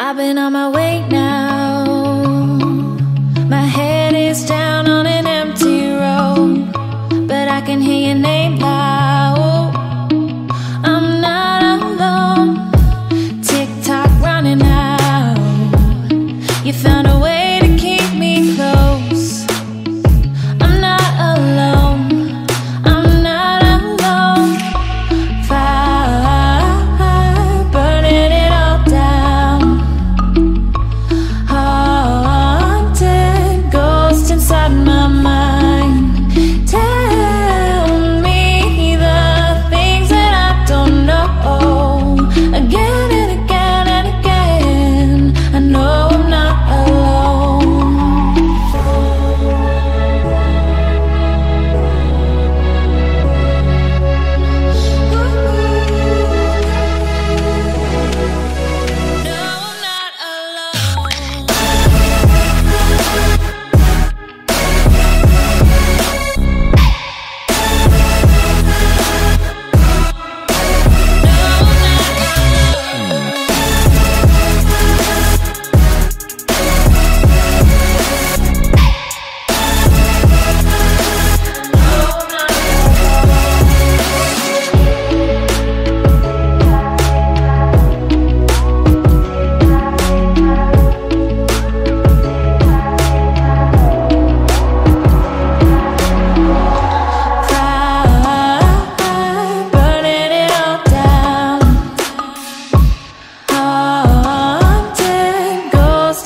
I've been on my way now. My head is down.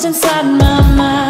inside my mind.